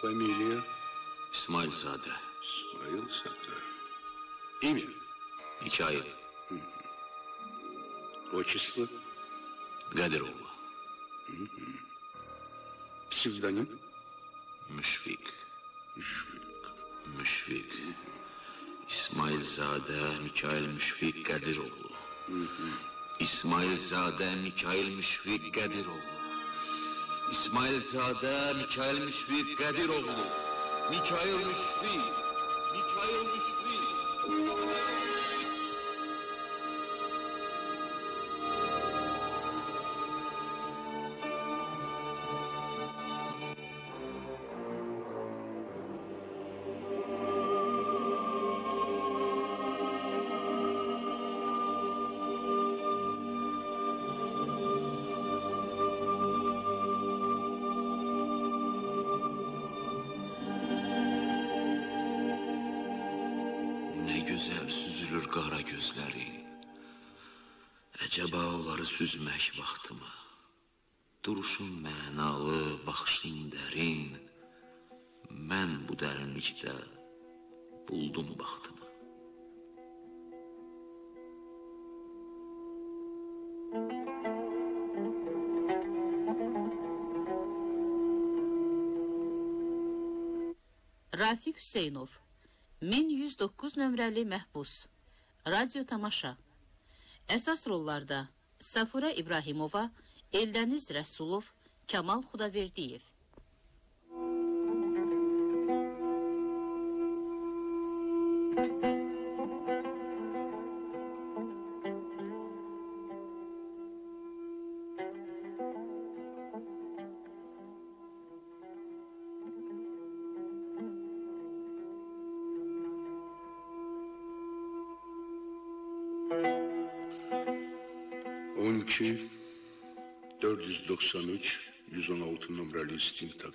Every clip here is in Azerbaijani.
Фамилия? Смайл Сада. Смайл Сада. Имя? Мичаев. Угу. Отчество? Гадерова. Угу. Псевдоним? İsmailzadə Mikail Müşfiq Qədiroğlu. İsmailzadə Mikail Müşfiq Qədiroğlu. İsmailzadə Mikail Müşfiq Qədiroğlu. Mikail Müşfiq. Mikail Müşfiq. Rafiq Hüseynov 1109 nömrəli məhbus Radio tamaşa. Əsas rollarda Safura İbrahimova, Eldəniz Rəsulov, Kamal Xudaverdiyev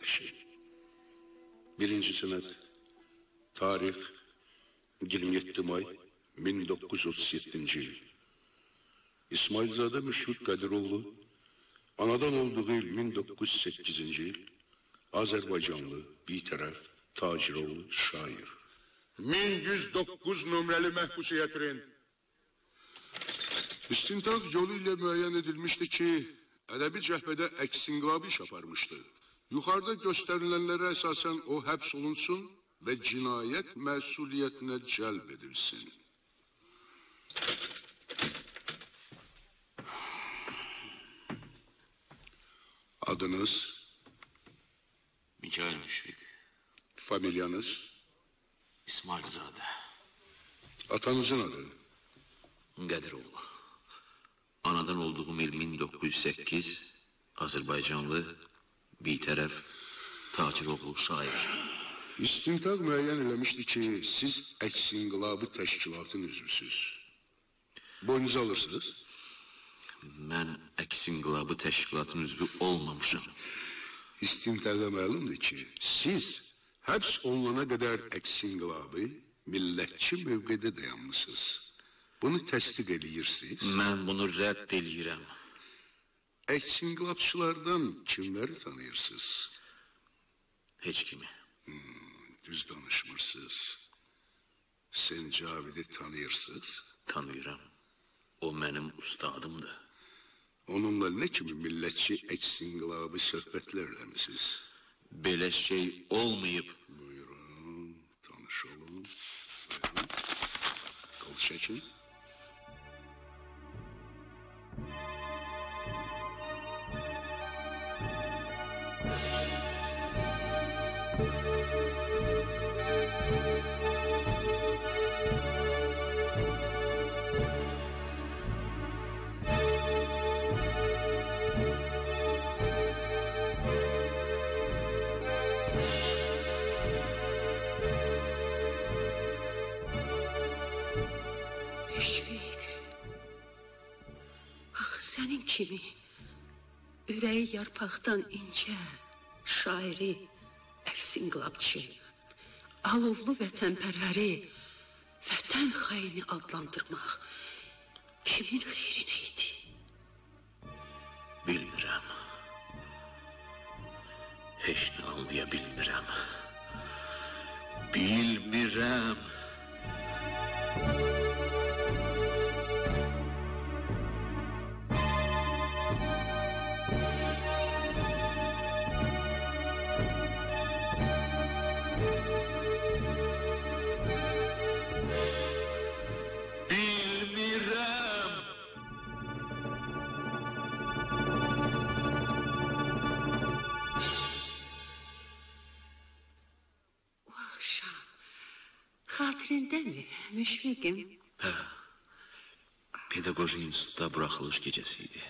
istintaq işi. Birinci sənəd. Tarix 27 may 1937-ci il. İsmailzadə Müşfiq Qədiroğlu anadan olduğu il 1908-ci il Azərbaycanlı, bitərəf, taciroğlu, şair. 1109 nömrəli məhbusu yetirin. İstintaq yolu ilə müəyyən edilmişdi ki, ədəbi cəhbədə əks-inqilab iş aparmışdı. Yuxarıda göstərilənlərə əsasən o həbs olunsun və cinayət məsuliyyətinə cəlb edilsin. Adınız, Mikail Müşfiq, familiyanız, İsmailzadə, atanızın adı, Qədiroğlu. Anadan olduğum il 1908, Azərbaycanlı, bitərəf, taciroğlu, şair. İstintaq müəyyən eləmişdi ki, siz əks-inqilabı təşkilatın üzvüsüz. Boynunuza alırsınız. Mən əks-inqilabı təşkilatın üzvü olmamışam. İstintaqa məlumdur ki, siz həbs olunana qədər əks-inqilabı millətçi mövqedə dayanmısınız. Bunu təsdiq edirsiniz. Mən bunu rədd eləyirəm. Əks-inqilabçılardan kimləri tanıyırsınız? Heç kimi. Düz danışmırsınız. Sen Cavidi tanıyırsınız. Tanıyıram. O mənim ustadımdır. Onunla nə kimi millətçi əks-inqilabı söhbətlər eləmisiniz? Belə şey olmayıb. Buyurun, tanış olun. Buyurun. Qol çəkin. Müşfiq. Kimi ürəyi yarpaqdan incə, şairi, əks-inqilabçı, alovlu vətənpərvəri vətən xaini adlandırmaq kimin xeyrinə idi? Bilmirəm. Heç nə anlaya bilmirəm. Bilmirəm. Bilmirəm. Xatirindəmi müşfiqim? Pedaqoji institutda buraxılış gecəsi idi.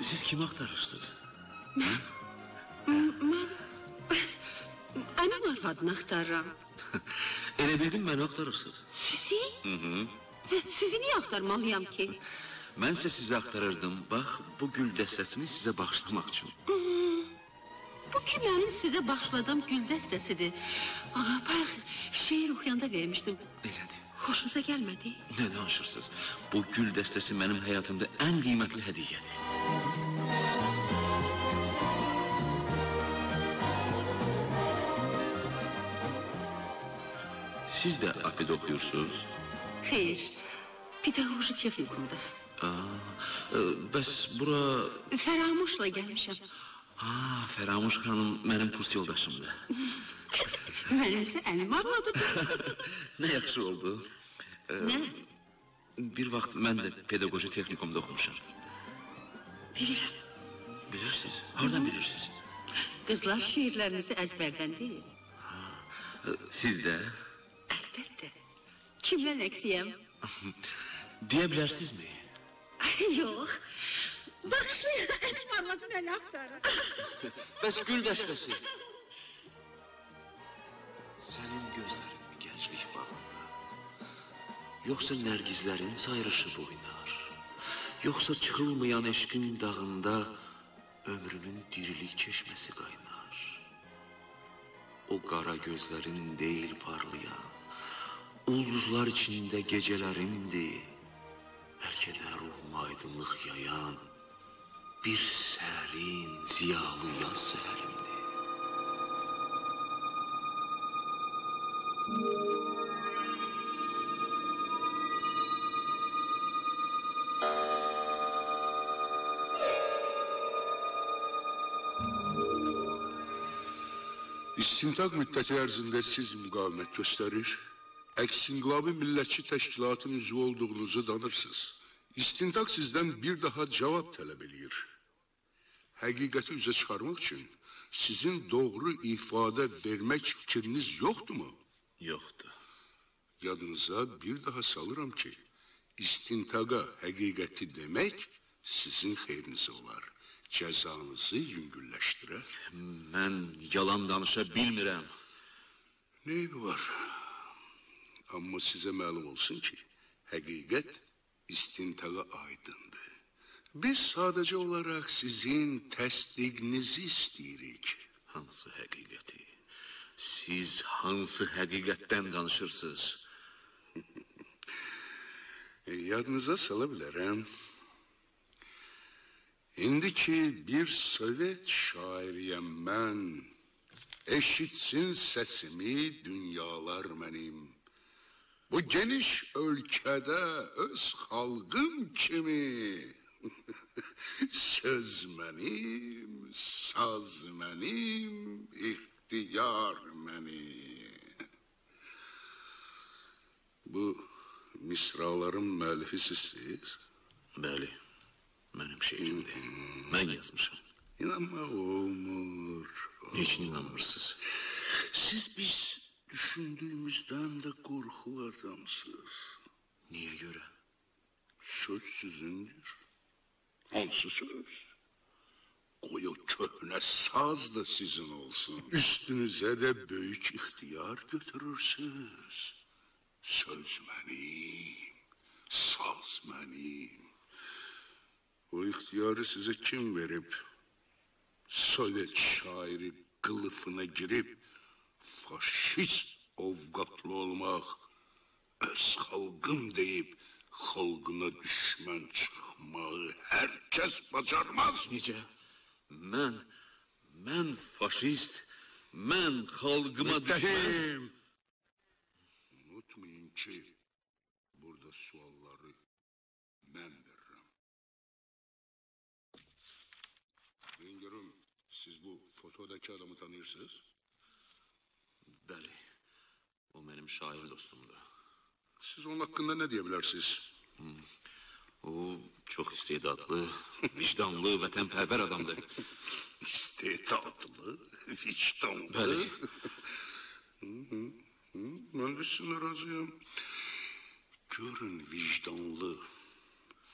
Siz kimi axtarırsınız? Anam arvadını axtarıram. Elə bildim məni axtarırsınız. Sizi? Hı hı. Sizi niyə axtarmalıyam ki? Mən isə sizi axtarırdım. Bax, bu gül dəstəsini sizə bağışlamaq üçün. Bu ki mənim sizə bağışladığım gül dəstəsidir. Aa, bayaq şeir oxuyanda vermişdim. Elədir. Xoşunuza gəlmədi? Nə danışırsınız? Bu gül dəstəsi mənim həyatımda ən qiymətli hədiyyədir. Siz də APD oxuyursunuz? Xeyr. Pedaqoji texnikumda. Aa, e, bəs bura Fəramuşla gəlmişəm. Ha, Fəramuş xanım mənim kurs yoldaşımdır. Mənim isə əmim arvadıdır. Nə yaxşı oldu. Nə? Bir vaxt mən də pedaqoji texnikumda oxumuşam. Bilirəm. Bilirsiniz? Hardan bilirsiniz? Qızlar şeirlərinizi əzbərdən deyil. E, Siz də Əlbəttə. Kimdən əksiyəm? deyə bilərsinizmi? Yox. Bağışlayın, arvadın əli axtarır. Bəs gül dəstəsi. Sənin gözlərin mi gənclik bağında? Yoxsa nərgizlərin sayrışıb oynar? Yoxsa çıxılmayan eşqin dağında ömrünün dirilik çeşməsi qaynar? O qara gözlərin deyil parlayan, ulduzlar içində gecələrimdir. Bəlkə də ruhuma aydınlıq yayan bir sərin, ziyalı yaz səhərimdir. İstintaq müddəti ərzində siz müqavimət göstərir, əks-inqilabi millətçi təşkilatın üzvü olduğunuzu danırsınız. İstintaq sizdən bir daha cavab tələb eləyir. Həqiqəti üzə çıxarmaq üçün sizin doğru ifadə vermək fikriniz yoxdurmu? Yoxdur. Yadınıza bir daha salıram ki, istintaqa həqiqəti demək sizin xeyrinizə olar. Cəzanızı yüngülləşdirər. Mən yalan danışa bilmirəm. Neybi var? Amma sizə məlum olsun ki, həqiqət istintaqa aydındır. Biz sadəcə olaraq sizin təsdiqinizi istəyirik. Hansı həqiqəti? Siz hansı həqiqətdən danışırsınız? E, yadınıza sala bilərəm. İndi ki bir Sovet şairiyəm mən, eşitsin səsimi dünyalar mənim. Bu geniş ölkədə öz xalqım kimi söz mənim, saz mənim, ixtiyar mənim. Bu misraların müəllifi sizsiz? Bəli, mənim şeirimdir. Mən yazmışam. İnanmaq olmur. Niçin inanmırsınız? Siz biz düşündüyümüzdən də qorxulu adamsınız. Niyə görə? Söz sizindir. Hansı söz? Qoy o köhnə saz da sizin olsun. Üstünüzə də böyük ixtiyar götürürsüz. Söz mənim, saz mənim. O ixtiyarı sizə kim verib? Sovet şairi qılıfına girib faşist ovqatlı olmaq, öz xalqım deyib xalqına düşmən çıxmağı hər kəs bacarmaz. Necə? Mən, mən faşist, mən xalqıma düşmən... Unutmayın ki, burada sualları mən verirəm. Deyin görüm, siz bu fotodakı adamı tanıyırsınız? Bəli, o mənim şair dostumdur. Siz onun hakkında ne diyebilirsiniz? O çox istedadlı, vicdanlı, vətənpərvər adamdır. İstedadlı, vicdanlı. Bəli. Ben de sizinle razıyım. Görün vicdanlı,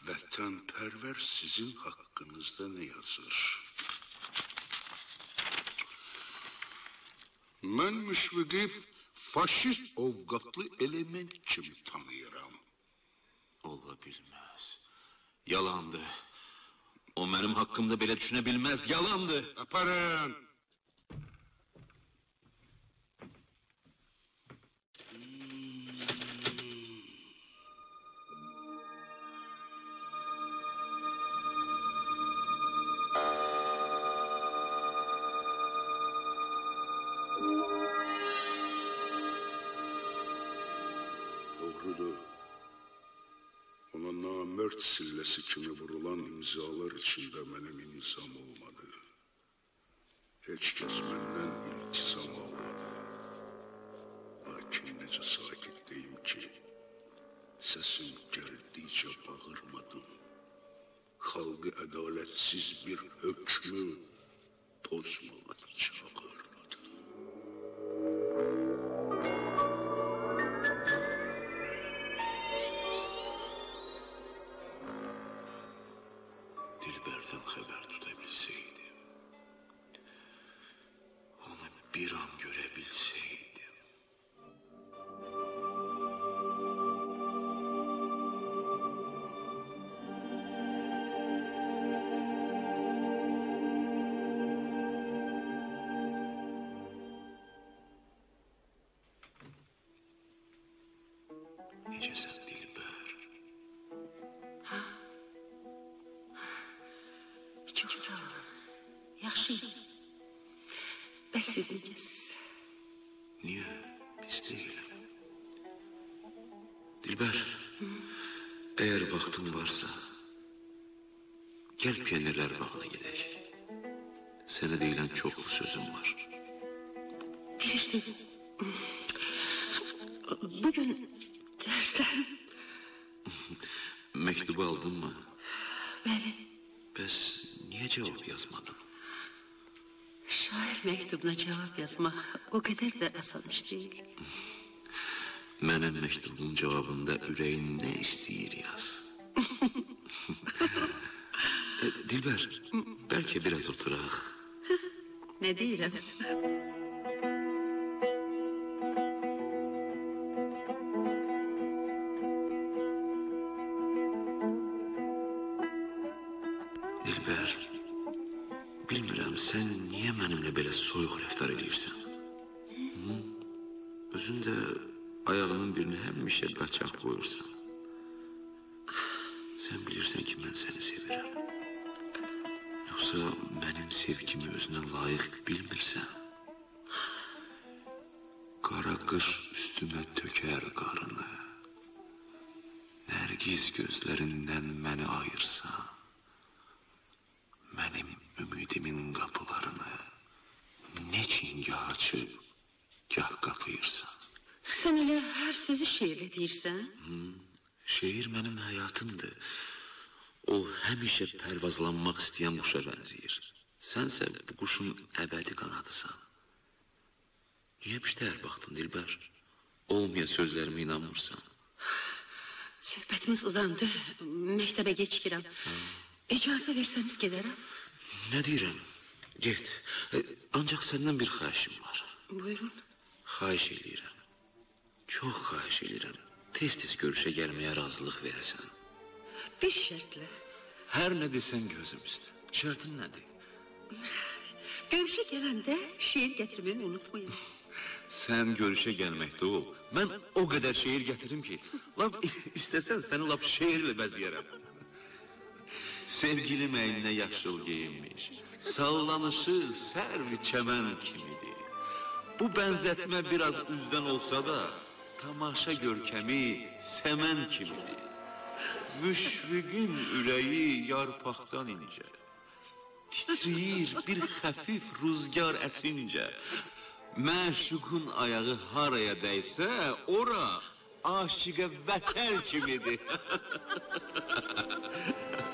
vətənpərvər sizin hakkınızda ne yazır? Mən müşviqi faşist ovqatlı element kimi tanıyıram. Ola bilməz. Yalandır. O mənim haqqımda belə düşünə bilməz, yalandır. Aparın! Namert sillesi kimi vurulan imzalar içinde benim imzam olmadı. Hiç kes Gel peynirler bağına gidelim. Sənə deyilən çoxlu sözüm var. Bilirsiniz, bugün dərslərim... Məktubu aldın mı? Bəli. Bəs niyə cavab yazmadın? Şair məktubuna cavab yazmaq o qədər də asan iş deyil. Mənim məktubumun cavabında ürəyin nə istəyir yaz. Dilber, belki biraz oturak. Ne deyirəm? Pərvazlanmaq istəyən quşa bənzəyir. Sənsə bu quşun əbədi qanadısan. Niyə piştər baxdın Dilbər? Olmayan sözlərimə inanmırsan. Söhbətimiz uzandı. Məktəbə gecikirəm. İcazə versəniz gedərəm. Nə deyirəm? Get. E, Ancaq səndən bir xahişim var. Buyurun. Xahiş eləyirəm. Çox xahiş eləyirəm. Tez-tez görüşə gəlməyə razılıq verəsən. Bir şərtlə. Hər nə desən gözüm üstə. Şərtin nədir? Görüşə gələndə şeir gətirməyi unutmayın. Sən görüşə gəlməkdə ol. Mən o qədər şeir gətirim ki, lap istəsən səni lap şeirlə bəzəyərəm. Sevgilim əyninə yaşıl geyinmiş, sallanışı sərvi çəmən kimidir. Bu bənzətmə biraz üzdən olsa da, tamaşa görkəmi səmən kimidir. Müşfiqin ürəyi yarpaqdan incə. Titriyir bir xəfif rüzgarəsincə. Məşuqun ayağı haraya dəysə, ora aşiqə vətər kimidir.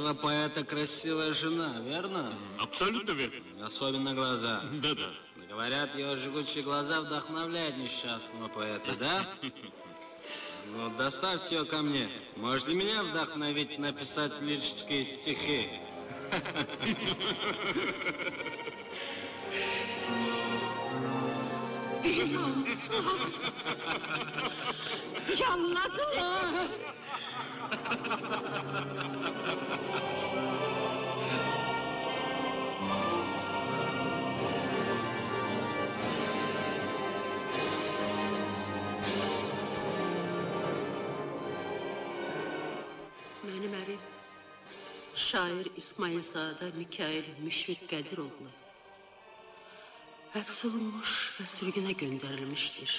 этого поэта красивая жена, верно? Абсолютно верно. Особенно глаза. Да-да. Говорят, его жгучие глаза вдохновляют несчастного поэта, да? Ну, доставьте ее ко мне. Можете меня вдохновить написать лирические стихи? İnanmısan. Şair İsmailzadə Mikail Müşfiq Qədiroğlu həbs olunmuş və sürgünə göndərilmişdir.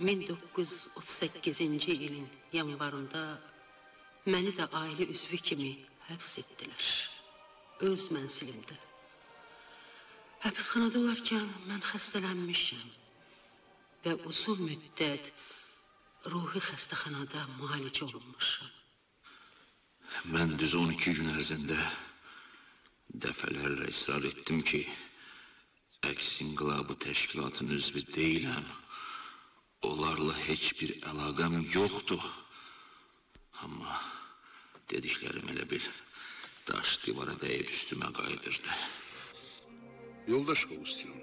1938-ci ilin yanvarında məni də ailə üzvü kimi həbs etdilər. Öz mənzilimdə. Həbsxanada olarkən mən xəstələnmişəm və uzun müddət ruhi xəstəxanada müalicə olunmuşam. Mən düz 12 gün ərzində dəfələrlə israr etdim ki, əks inqilabı təşkilatın üzvü deyiləm. Onlarla heç bir əlaqəm yoxdur. Amma dediklərim elə bil daş divara dəyib üstümə qayıdırdı. Yoldaş Qavusyan,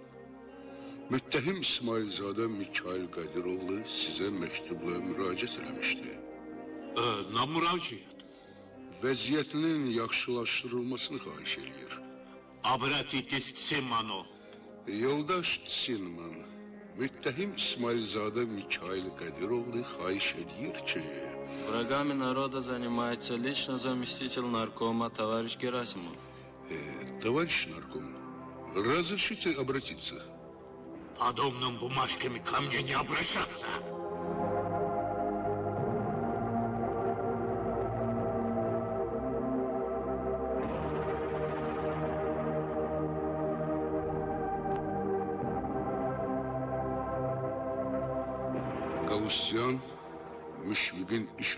müttəhim İsmailzadə Mikail Qədiroğlu sizə məktubla müraciət eləmişdi. Ee, na müraciət. Vəziyyətinin yaxşılaşdırılmasını xahiş eləyir. Обратитесь к Симону. Yoldaş Tsinman, müttəhim İsmailzadə Mikail Qədiroğlu xahiş edir ki, Врагами народа занимается лично заместитель наркома товарищ Герасимов. e, товарищ нарком, разрешите обратиться? Подобным бумажками ко мне не обращаться.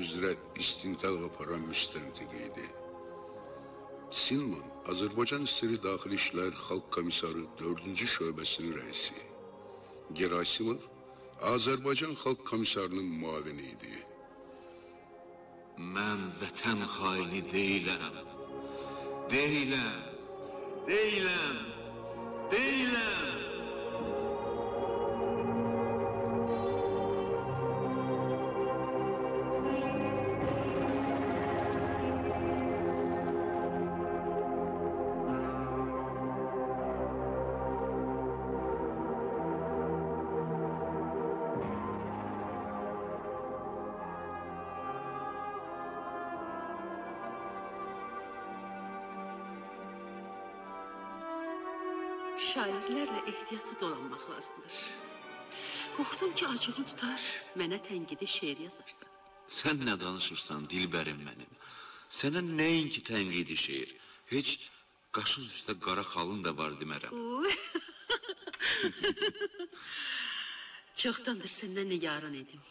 Üzrə istintaq aparan müstəntiqi idi. Silman Azərbaycan İstiri Daxili İşlər Xalq Komissarı 4-cü şöbəsinin rəisi. Gerasimov Azərbaycan Xalq Komissarının müavini idi. Mən vətən xaini deyiləm. Deyiləm. Deyiləm. Deyiləm. Şairlərlə ehtiyatlı dolanmaq lazımdır. Qorxdum ki, acığı tutar, mənə tənqidi şeir yazarsan. Sən nə danışırsan dilbərim mənim? Sənə nəinki tənqidi şeir, heç qaşın üstə qara xalın da var demərəm. Çoxdandır səndən nigaran idim.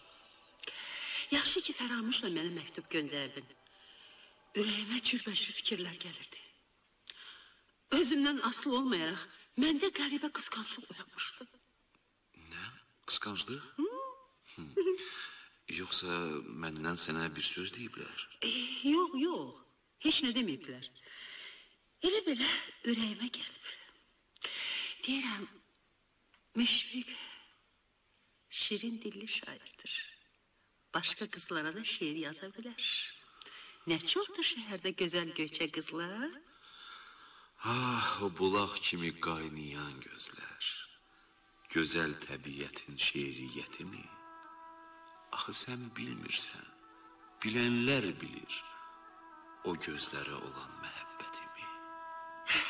Yaxşı ki, Fəramışla mənə məktub göndərdin. ürəyimə cürbəcür fikirlər gəlirdi. Özümdən asılı olmayaraq məndə qəribə qısqanclıq oyanmışdı. Nə? Qısqanclıq? Yoxsa məndən sənə bir söz deyiblər? E, yox, yox. Heç nə deməyiblər. Elə belə ürəyimə gəlib. Deyirəm, Müşfiq şirin dilli şairdir. Başqa qızlara da şeir yaza bilər. Nə çoxdur şəhərdə gözəl göçə qızlar? Ah, o bulaq kimi qaynayan gözlər. Gözəl təbiətin şeiriyyətimi? Axı sən bilmirsən. Bilənlər bilir o gözlərə olan məhəbbətimi.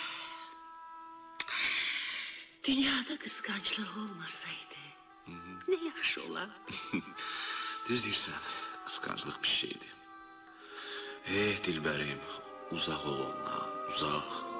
Dünyada qısqanclıq olmasaydı, nə yaxşı olar. Düz deyirsən, qısqanclıq bir şeydir. Eh, dilbərim, uzaq ol ondan, uzaq.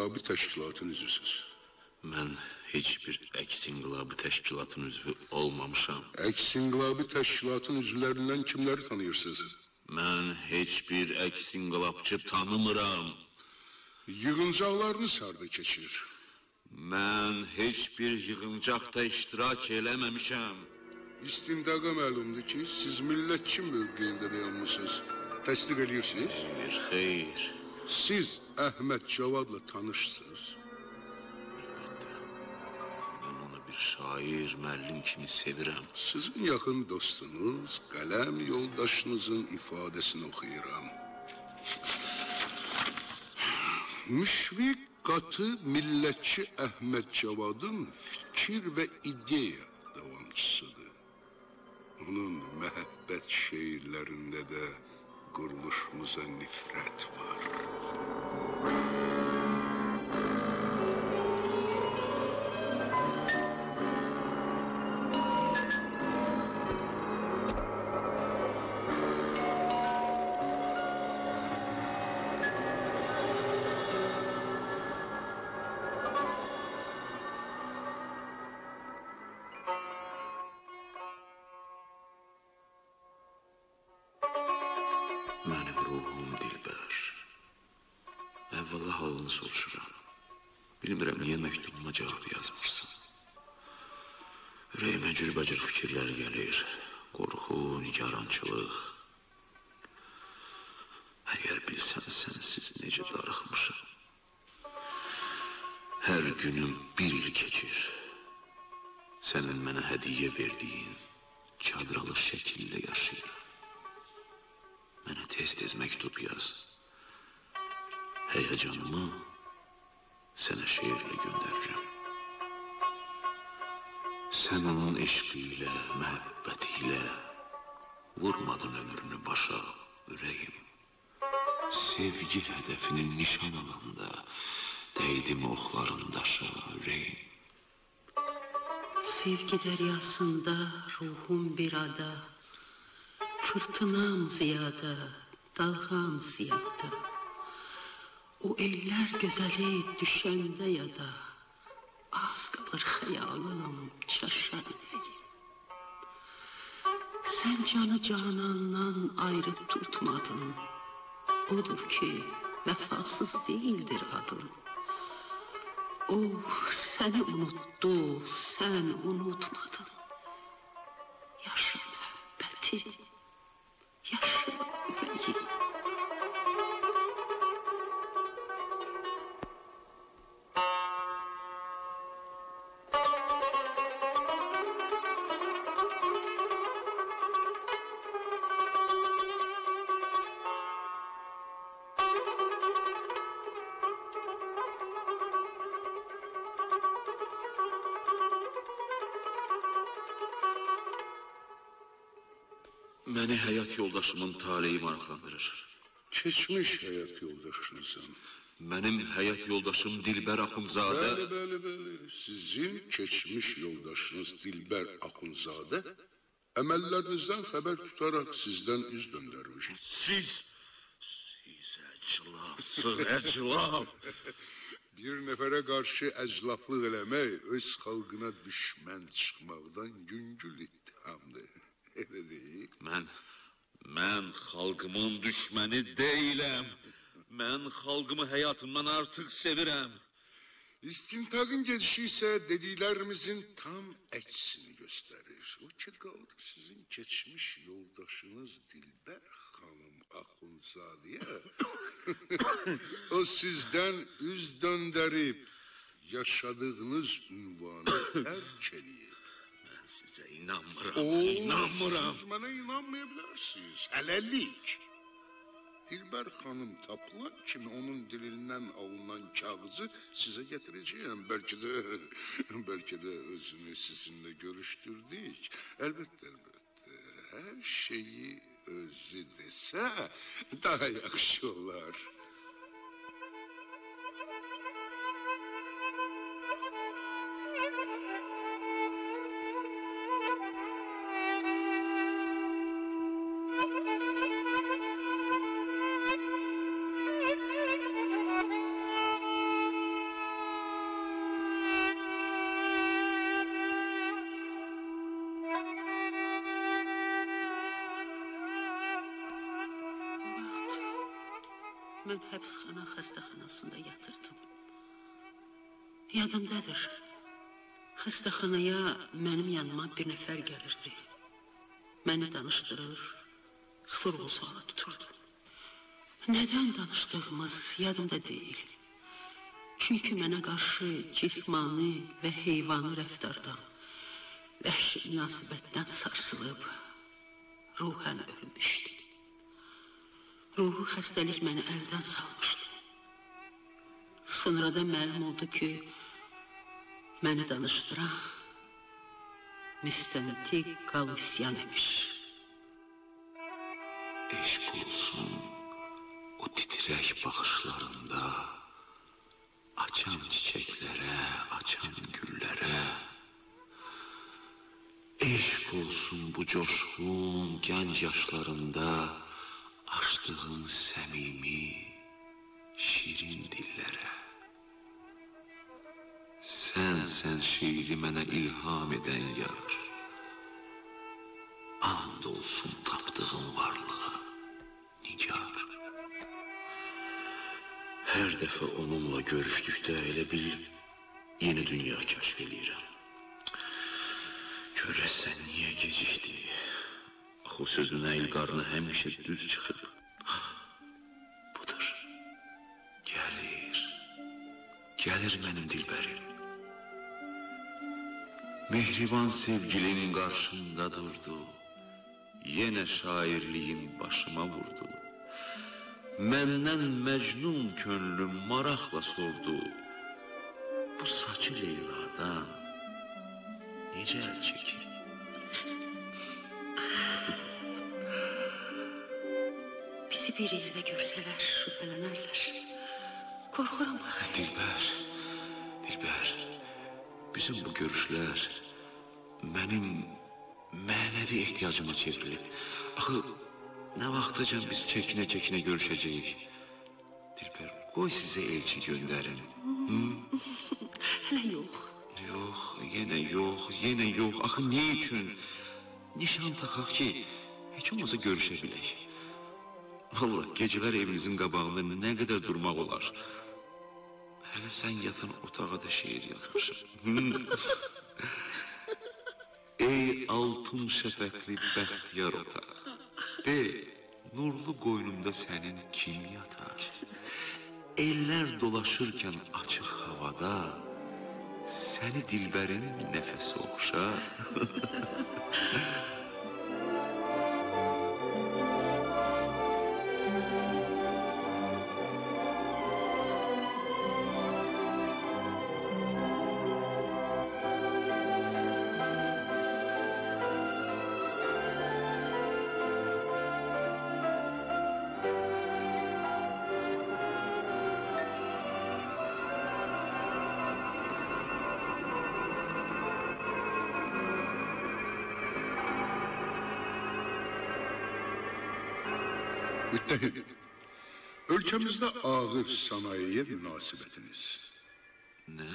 Əks-inqilabi təşkilatın üzvüsüz? Mən heç bir əks inqilabı təşkilatın üzvü olmamışam. Əks-inqilabi təşkilatın üzvlərindən kimləri tanıyırsınız? Mən heç bir əks inqilabçı tanımıram. Yığıncaqlarınız harda keçir? Mən heç bir yığıncaqda iştirak eləməmişəm. İstintaqa məlumdur ki, siz millətçi mövqeyində dayanmısınız. Təsdiq edirsiniz? Bir xeyr. Siz Əhməd Cavadla tanışsınız. Mən onu bir şair, müəllim kimi sevirəm. Sizin yaxın dostunuz, qələm yoldaşınızın ifadəsini oxuyuram. Müşfiq qatı millətçi Əhməd Cavadın fikir və ideya davamçısıdır. Onun məhəbbət şeirlərində də kuruluşumuza nifret var. Günüm bir il keçir. Sənin mənə hədiyyə verdiyin çadralı şəkillə yaşayıram. Mənə tez-tez məktub yaz. Həyəcanımı sənə şeirlə göndərirəm. Sən onun eşqi ilə, məhəbbəti ilə vurmadın ömrünü başa, ürəyim. Sevgi hədəfinin nişan alanda dəydim oxların daşa, ürəyim. Sevgi dəryasında ruhum bir ada, fırtınam ziyada, dalğam ziyada. O eller gözəli düşəndə yada, az qalır xəyalım çaşa ürəyim. Sən canı canandan ayrı tutmadın. Odur ki, vəfasız değildir adın. Oh, səni unutdu, sən unutmadın. Yaşa məhəbbəti, yaşa Məni həyat yoldaşımın taleyi maraqlandırır. Keçmiş həyat yoldaşınızın. Mənim həyat yoldaşım Dilbər Axundzadə Bəli, bəli, bəli. Sizin keçmiş yoldaşınız Dilbər Axundzadə əməllərinizdən xəbər tutaraq sizdən üz döndərmiş. siz siz əclafsız, əclaf. Bir nəfərə qarşı əclaflıq eləmək öz xalqına düşmən çıxmaqdan yüngül ittihamdır. Elə deyil? Mən mən xalqımın düşməni deyiləm. Mən xalqımı həyatımdan artıq sevirəm. İstintaqın gedişi isə dediklərimizin tam əksini göstərir. O ki qaldı sizin keçmiş yoldaşınız Dilbər xanım Axundzadəyə. o sizdən üz döndərib yaşadığınız ünvanı tərk eləyib. Sizə inanmıram. Oo, inanmıram. Siz mənə inanmaya bilərsiniz. Hələlik. Dilbər xanım tapılan kimi onun dilindən alınan kağızı sizə gətirəcəyəm. Bəlkə də bəlkə də özünü sizinlə görüşdürdük. Əlbəttə, əlbəttə. Hər şeyi özü desə daha yaxşı olar. Mən həbsxana xəstəxanasında yatırdım. Yadımdadır. Xəstəxanaya mənim yanıma bir nəfər gəlirdi. Məni danışdırır, sorğu-suala tuturdu. Nədən danışdığımız yadımda deyil. Çünki mənə qarşı cismani və heyvani rəftardan, vəhşi münasibətdən sarsılıb, ruhən ölmüşdü. Ruhu xəstəlik məni əldən salmışdı. Sonra da məlum oldu ki, məni danışdıran müstəntiq Qalusyan imiş. Eşq olsun o titrək baxışlarında açan çiçəklərə, açan güllərə. Eşq olsun bu coşqun gənc yaşlarında açdığın səmimi, şirin dillərə. Sən sən şeiri mənə ilham edən yar. And olsun tapdığın varlığa, nigar. Hər dəfə onunla görüşdükdə elə bil yeni dünya kəşf eləyirəm. Görəsən niyə? O sözün əyil qarnı həmişə düz çıxıb. Budur. Gəlir. Gəlir mənim dilbərim. Mehriban sevgilin qarşımda durdu. Yenə şairliyin başıma vurdu. Məndən məcnun könlüm maraqla sordu. Bu saçı Leyladan necə əl çəkir? Bir yerdə görsələr şübhələnərlər. Qorxuram axı. Dilbər, Dilbər, bizim bu görüşlər mənim mənəvi ehtiyacıma çevrilib. Axı nə vaxtacan biz çəkinə-çəkinə görüşəcəyik? Dilbər, qoy sizə elçi göndərim. Hələ yox. Yox, yenə yox, yenə yox. Axı nə üçün? Nişan taxaq ki, heç olmasa görüşə bilək. Vallahi gecələr evinizin qabağında nə qədər durmaq olar. Hələ sən yatan otağa da şeir yazmışam. Ey altın şəfəqli bəxtiyar otaq. De, nurlu qoynumda sənin kim yatar? Ellər dolaşırkən açıq havada səni dilbərin nəfəsi oxşar. Müttehim, ölkəmizdə ağır sənayeyə münasibətiniz. Nə?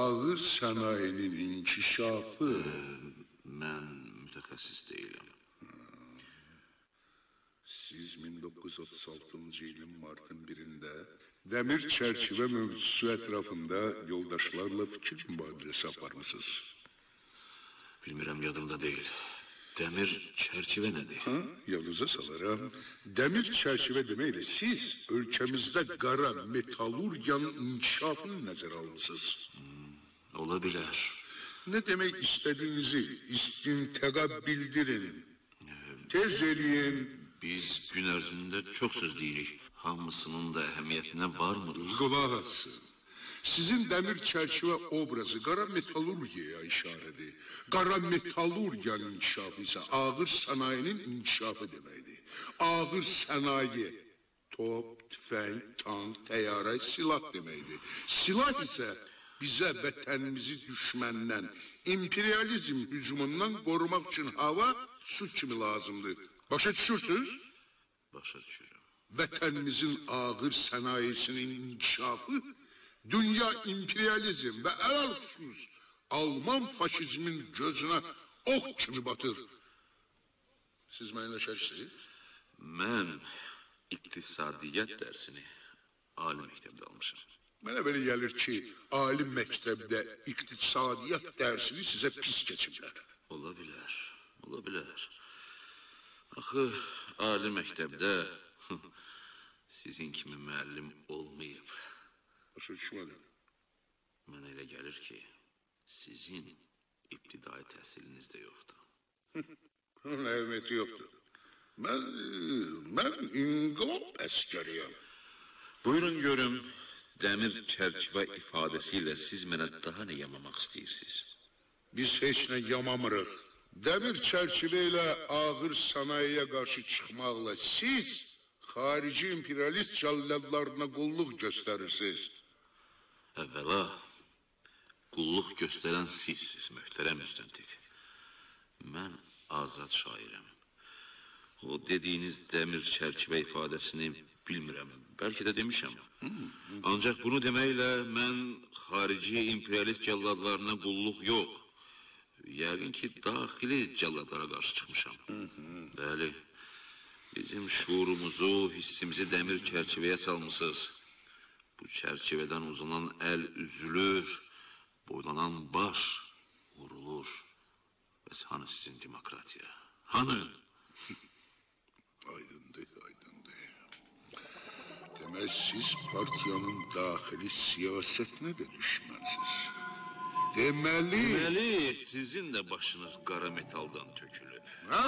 Ağır sənayinin inkişafı Mən mütəxəssis deyiləm. siz 1936-cı ilin martın 1-də dəmir çərçivə mövzusu ətrafında yoldaşlarla fikir mübadiləsi aparmısınız. Bilmirəm yadımda deyil. Dəmir çərçivə nədir? Ha, yadınıza salaram. Dəmir çərçivə deməklə siz ölkəmizdə qara metallurgiyanın inkişafını nəzərə almısınız. Ola bilər. Nə demək istədiyinizi istintaqa bildirin. Tez eləyin. Biz gün ərzində çox söz deyirik. Hamısının da əhəmiyyətinə varmırıq. Qulaq assın. Sizin dəmir çərçivə obrazı qara metallurgiyaya işarədir. Qara metallurgiyanın inkişafı isə ağır sənayinin inkişafı deməkdir. Ağır sənaye top, tüfəng, tank, təyyarə, silah deməkdir. Silah isə bizə vətənimizi düşməndən, imperializm hücumundan qorumaq üçün hava, su kimi lazımdır. Başa düşürsünüz? Başa düşürəm. vətənimizin ağır sənayesinin inkişafı dünya imperializm və əlal xüsus Alman faşizmin gözünə ox kimi batır. Siz mənimlə şərsiniz? Mən iqtisadiyyat dərsini ali məktəbdə almışam. Mənə belə gəlir ki, ali məktəbdə iqtisadiyyat dərsini sizə pis keçiblər. Ola bilər. Ola bilər. Axı ali məktəbdə sizin kimi müəllim olmayıb. Başa düşmədim. Mənə elə gəlir ki, sizin ibtidai təhsiliniz də yoxdur. Onun əhəmiyyəti yoxdur. Mən, mən inqilab əskəriyəm. Buyurun görüm, dəmir çərçivə ifadəsi ilə siz mənə daha nə yamamaq istəyirsiniz? Biz heç nə yamamırıq. Dəmir çərçivə ilə ağır sənayeyə qarşı çıxmaqla siz xarici imperialist cəlladlarına qulluq göstərirsiniz. Əvvəla, qulluq göstərən sizsiz, möhtərəm müstəntiq. Mən azad şairəm. O dediyiniz dəmir çərçivə ifadəsini bilmirəm. Bəlkə də demişəm. Ancaq bunu deməklə mən xarici imperialist cəlladlarına qulluq yox. Yəqin ki, daxili cəlladlara qarşı çıxmışam. Bəli, bizim şuurumuzu, hissimizi dəmir çərçivəyə salmısınız. Bu çərçivədən uzanan əl üzülür, boylanan baş vurulur. Bəs hanı sizin demokratiya? Hanı? Aydındır, aydındır. Demək siz partiyanın daxili siyasətinə də düşmənsiniz. Deməli, Deməli, sizin də başınız qara metaldan tökülüb. ha?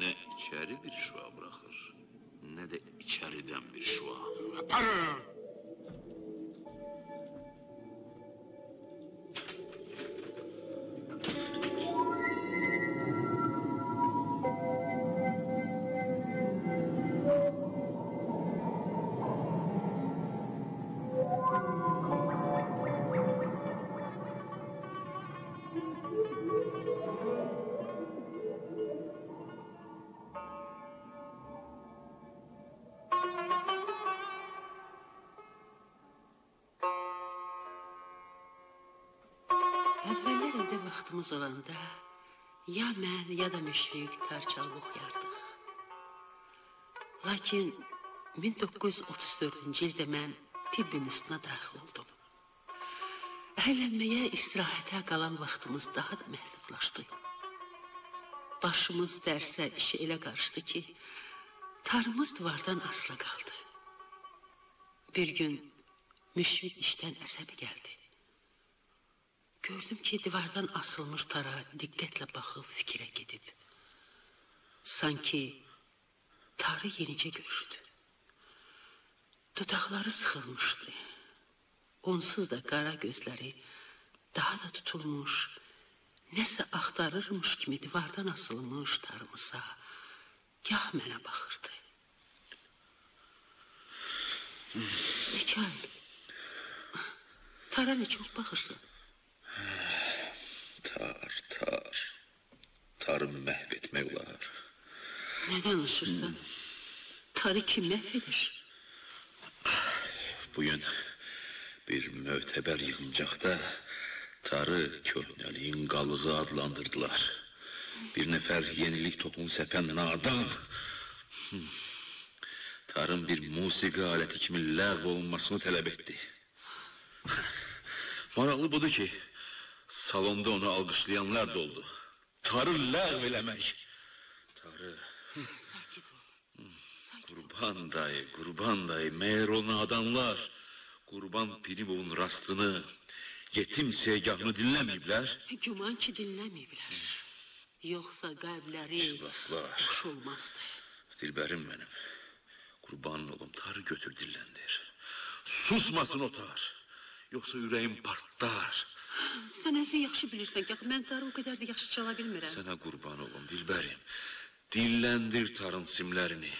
Nə içəri bir şua buraxır, nə də içəridən bir şua. Aparın! Vaxtımız olanda ya mən, ya da Müşfiq tar çalıb oxuyardıq. Lakin 1934-cü ildə mən tibb institutuna daxil oldum. Əylənməyə, istirahətə qalan vaxtımız daha da məhdudlaşdı. Başımız dərsə, işə elə qarışdı ki, tarımız divardan asılı qaldı. Bir gün Müşfiq işdən əsəbi gəldi. Gördüm ki, divardan asılmış tara diqqətlə baxıb fikrə gedib. Sanki tarı yenicə görürdü. Dodaqları sıxılmışdı. Onsuz da qara gözləri daha da tutulmuş, nəsə axtarırmış kimi divardan asılmış tarımıza gah mənə baxırdı. Mikail, tara nə çox baxırsan? Tarım məhv etmək olar. Nə danışırsan? Tarı kim məhv edir? Bugün bir möteber yığıncaqda tarı köhnəliyin qalığı adlandırdılar. Bir nefer yenilik tohumu sepen nadan hmm, tarın bir musiki aleti kimi ləğv olunmasını tələb etdi. Maraqlı budur ki, salonda onu alqışlayanlar da oldu. Tarı ləğv eləmək. Tarı Sakit ol. Sakit. Qurban dayı, qurban dayı, meğer o nadanlar Qurban Pirimovun rastını, yetim segahını dinləməyiblər. Güman ki dinləməyiblər. Yoxsa qəlbləri Laflar. boş olmazdı. Dilbərim mənim. Qurban olum, tarı götür dilləndir. Susmasın o tar. Yoxsa ürəyim partlar. Sən özü yaxşı bilirsən ki, mən tarı o qədər də yaxşı çala bilmirəm. Sənə qurban olum, Dilbərim. Dilləndir tarın simlərini.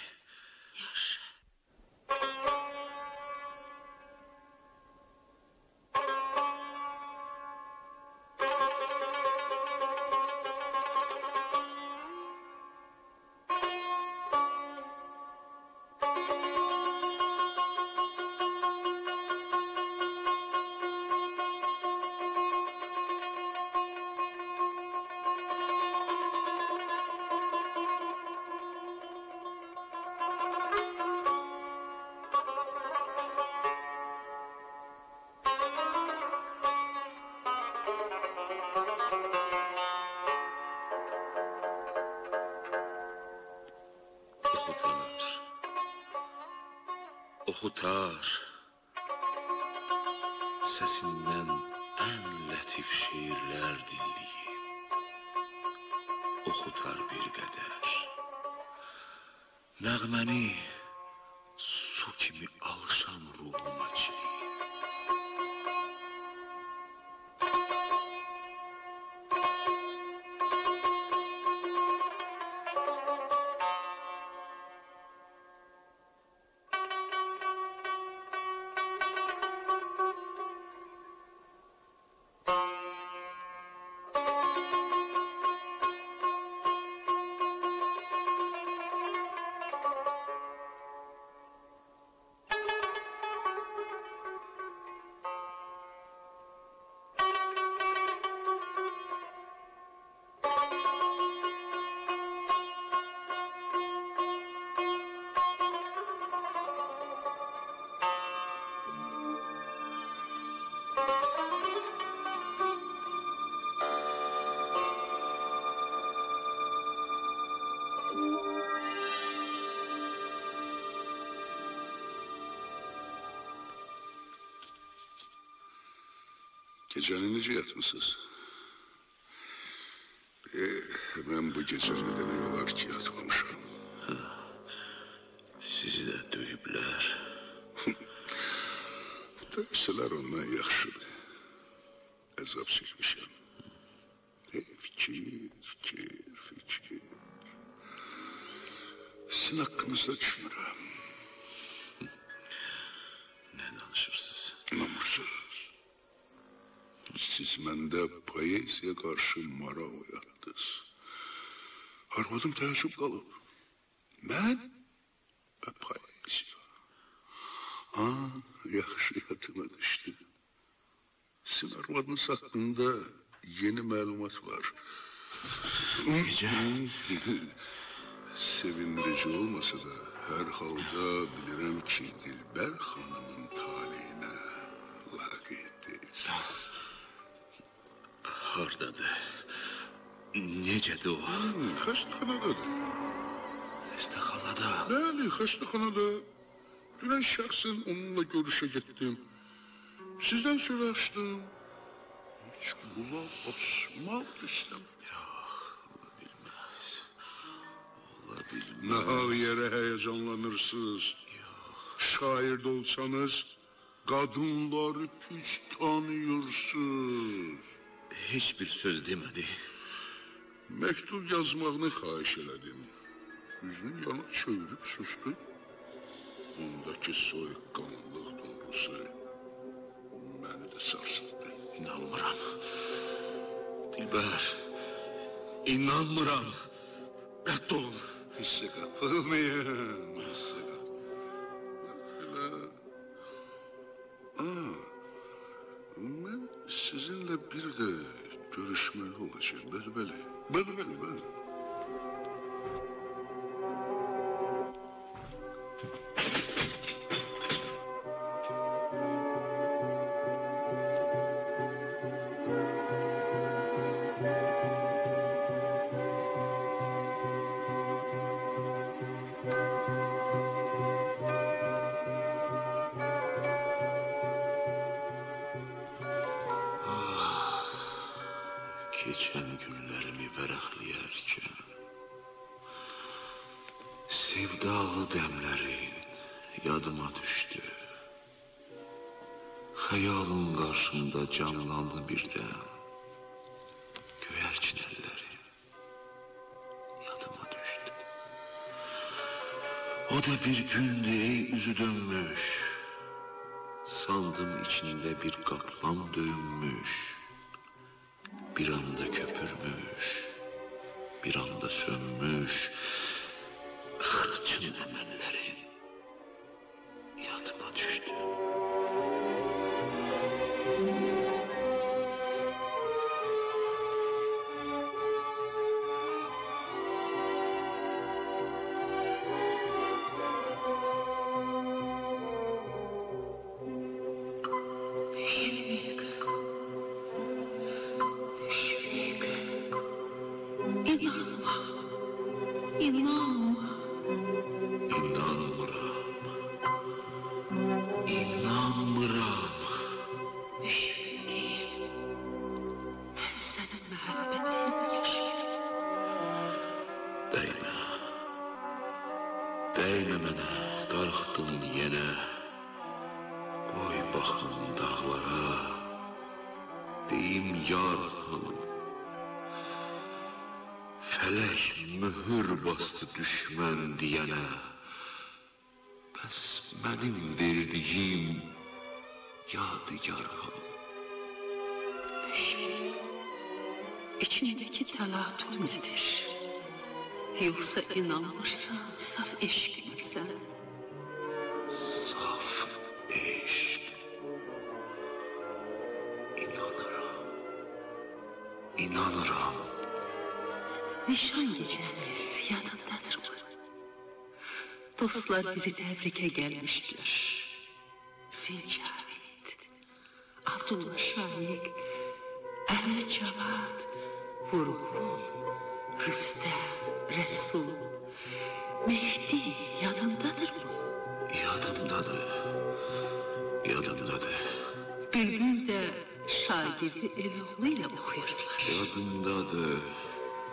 Oxutar. Səsindən ən lətif şeirlər dinləyib. Oxutar bir qədər. Nəğməni Gecəni necə yatmısınız? E, mən bu gecə bir dənə olar ki yatmamışam. Sizi də döyüblər. Dövsələr ondan yaxşıdır. Əzab çəkmişəm. E, fikir, fikir, fikir. Sizin haqqınızda düşünürəm. Nə danışırsınız? Namursuz. Siz məndə poeziya qarşı maraq oyatdınız. Arvadım təəccüb qalıb. Mən və poeziya. Ha, yaxşı yadıma düşdü. Sizin arvadınız haqqında yeni məlumat var. Necə? Sevindirici olmasa da hər halda bilirəm ki, Dilbər xanımın taleyinə laqeydiniz. Hardadır? Necədir o? Hmm, Xəstəxanadadır. Xəstəxanada. Bəli, xəstəxanada. Dünən şəxsən onunla görüşə getdim. Sizdən soruşdum. Heç qulaq açmaq istəmirəm. Bilməz. Ola bilməz. Nahaq yerə həyəcanlanırsınız. Şair də olsanız, qadınları pis tanıyırsınız. Heç bir söz demədi. Məktub yazmağını xahiş elədim. Üzünü yana çevirib sustu. Bundakı soyuqqanlıq doğrusu məni də sarsıldı. İnanmıram. Dilbər. İnanmıram. Rədd olun. Hissə qapılmayın, hissə görüşmeli olacağım. Ben böyle. Ben böyle. Ben böyle. Thank you. Qarşımda canlandı birdən Göyərçin əlləri yadıma düştü. O da bir gündü ey üzü dönmüş. Sandım içinde bir kaplan dövünmüş bir anda yadigar hanım. İçindeki talatüm nedir? Yoksa inanmırsan saf eşk misin? Saf eşq. İnanıram. İnanıram. Nişan gecemiz yadındadır mı? Dostlar bizi tebrike gelmiştir.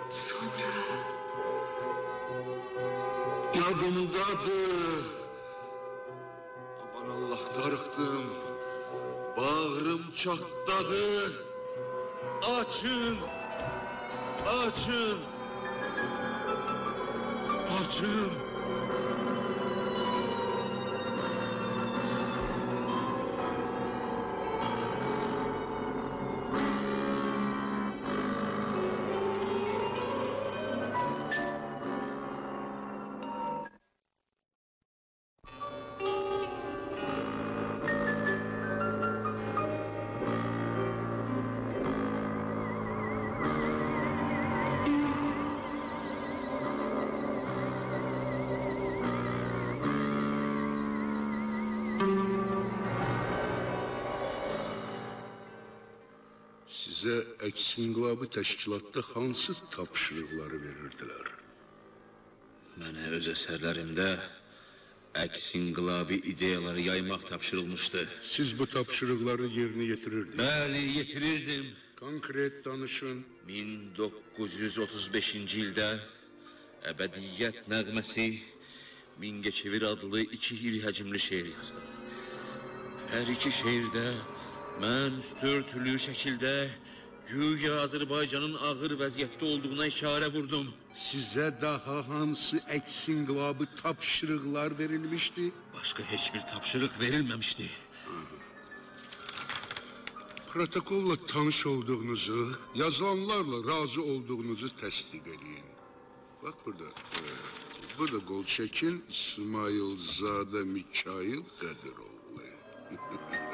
Sonra Yadımdadır. Aman Allah darıxdım. Bağrım çatladı. Açın. Açın. Açın. Sizə Əksinqlabı təşkilatda hansı tapşırıqları verirdilər? Mənə öz əsərlərimdə əks inqilabi ideyaları yaymaq tapşırılmışdı. Siz bu tapşırıqları yerinə yetirirdiniz. Bəli, yetirirdim. Konkret danışın. 1935-ci ildə Əbədiyyət nəğməsi Mingəçevir adlı iki iri həcmli şeir yazdım. Hər iki şeirdə mən üstörtülü şəkildə güya Azərbaycanın ağır vəziyyətdə olduğuna işarə vurdum. Sizə daha hansı Əksinqlabı tapşırıqlar verilmişdi? Başqa heç bir tapşırıq verilməmişdi. Protokolla tanış olduğunuzu, yazılanlarla razı olduğunuzu təsdiq edin. Bak burada. e, burada qol çəkin İsmailzadə Mikail Qədiroğlu.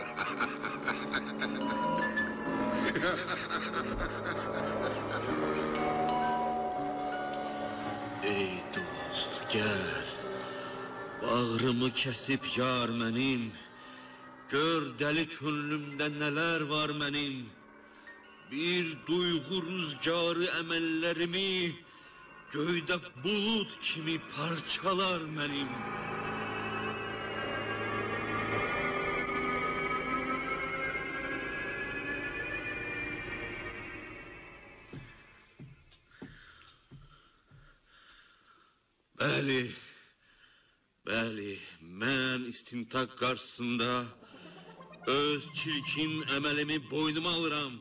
Bağrımı kesip yar benim Gör deli könlümde neler var benim Bir duygu rüzgarı emellerimi Göyde bulut kimi parçalar benim istintaq qarşısında öz çirkin əməlimi boynuma alıram.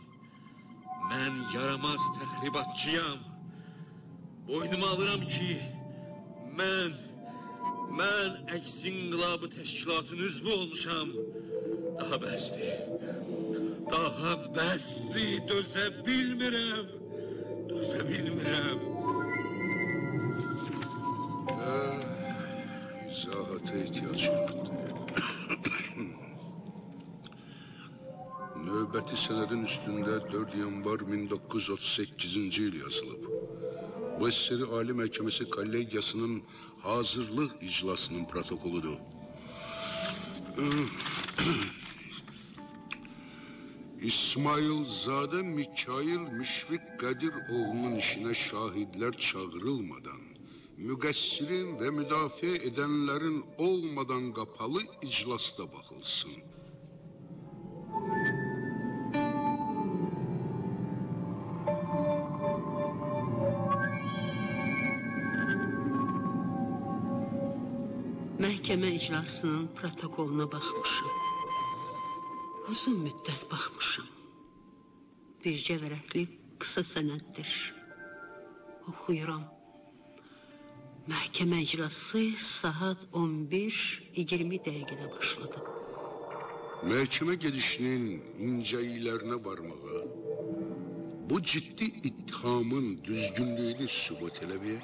Mən yaramaz təxribatçıyam. Boynuma alıram ki, mən, mən əks inqilabı təşkilatın üzvü olmuşam. Daha bəsdir, daha bəsdir, dözə bilmirəm, dözə bilmirəm. İzahata ihtiyaç yoktu. Batiselerin üstünde 4 Yanvar 1938. yıl yazılıp bu eseri Ali Mehkemesi Kollegyası'nın hazırlık iclasının protokoludur. İsmail Zade Mikail Müşfik Kadir oğlunun işine şahitler çağrılmadan, mügessirin ve müdafiye edenlerin olmadan kapalı iclasta bakılsın.'' Məhkəmə iclasının protokoluna baxmışam. Uzun müddət baxmışam. Bircə vərəqli qısa sənəddir. Oxuyuram. Məhkəmə iclası saat 11:20 dəqiqədə başladı. Məhkəmə gedişinin incəliklərinə varmağa, bu ciddi ittihamın düzgünlüyünü sübut eləməyə,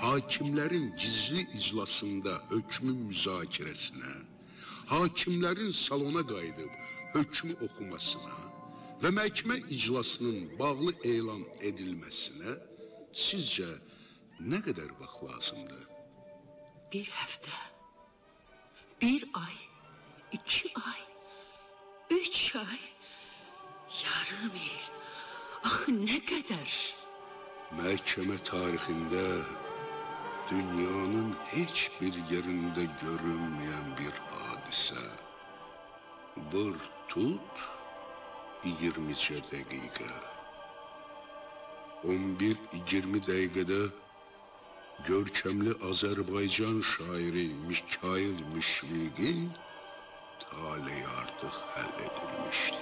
hakimlərin gizli iclasında hökmün müzakirəsinə, hakimlərin salona qayıdıb hökmü oxumasına və məhkəmə iclasının bağlı elan edilməsinə sizcə nə qədər vaxt lazımdır? Bir həftə, bir ay, iki ay, üç ay, yarım il. Axı nə qədər? Məhkəmə tarixində dünyanın heç bir yerində görünməyən bir hadisə. Vur tut 20 dəqiqə. 11-20 dəqiqədə görkəmli Azərbaycan şairi Mikail Müşfiqin taleyi artıq həll edilmişdi.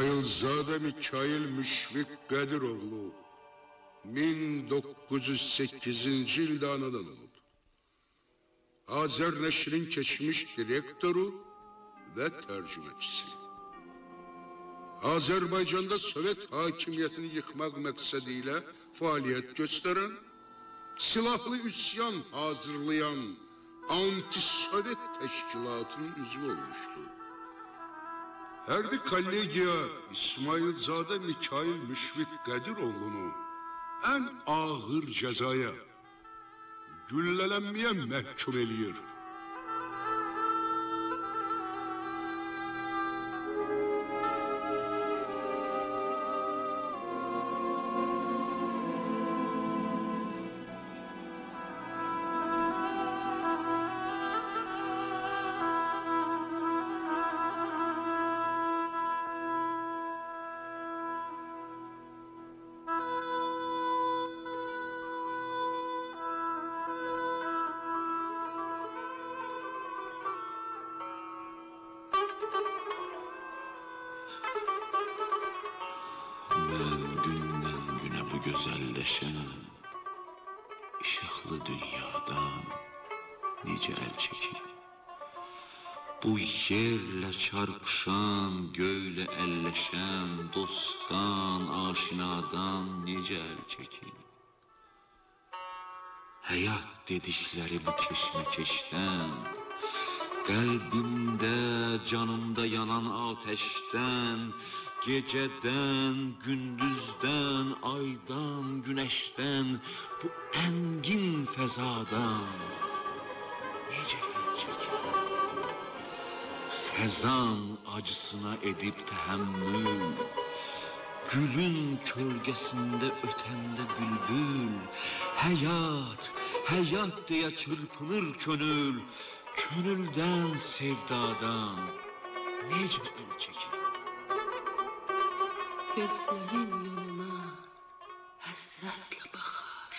İsmailzadə Mikail Müşfiq Qədiroğlu 1908-ci ildə anadan olub. Azər Nəşrin keçmiş direktoru və tərcüməçisi. Azərbaycanda Sovet hakimiyyətini yıxmaq məqsədi ilə fəaliyyət göstərən, silahlı üsyan hazırlayan anti-Sovet təşkilatının üzvü olmuşdur. Hərbi kollegiya İsmailzadə Mikail Müşfiq Qədiroğlunu ən ağır cəzaya, güllələnməyə məhkum eləyir. Gözəlləşən işıqlı dünyadan necə əl çəkir? Bu yerlə çarpışan, göylə əlləşən dostdan, aşinadan necə əl çəkir? Həyat dedikləri bu keşməkeşdən, qəlbimdə, canımda yanan atəşdən, Geceden, gündüzden, aydan, güneşten, bu engin fezadan. Nece gelecek? Hezan acısına edip tehemmül, Gülün kölgesinde ötende bülbül, Hayat, hayat diye çırpınır könül, Könülden sevdadan. Nece gelecek? Gözlerim yoluna hasretle bakar.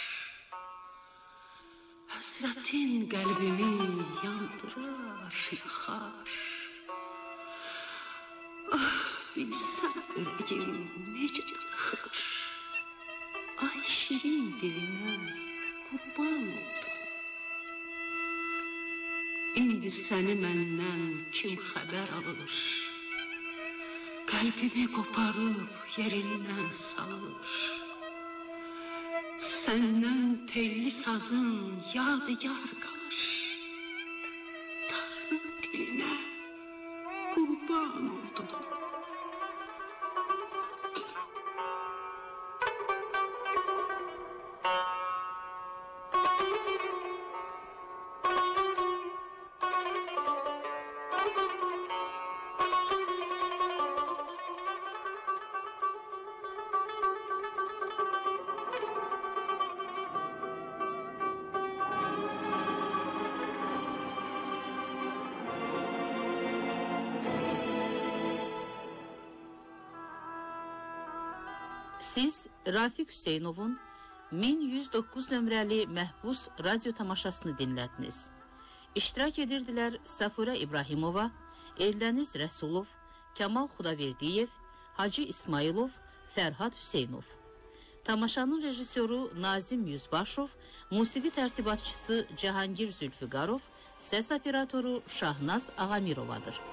Hasretin kalbimi yandırar, yakar. Ah bilsen yüreğim nece daralır. Ay şirin diline kurban oldum. İndi seni məndən kim xəbər alır? Qəlbimi qoparıb yerindən salır. Səndən telli sazın yadigar qalır. Tanrı dilinə qurban oldum. Hüseynovun 1109 nömrəli məhbus radio tamaşasını dinlədiniz. İştirak edirdilər Safura İbrahimova, Eldəniz Rəsulov, Kamal Xudaverdiyev, Hacı İsmailov, Fərhad Hüseynov. Tamaşanın rejissoru Nazim Yüzbaşov, musiqi tərtibatçısı Cahangir Zülfüqarov, səs operatoru Şahnaz Ağamirovadır.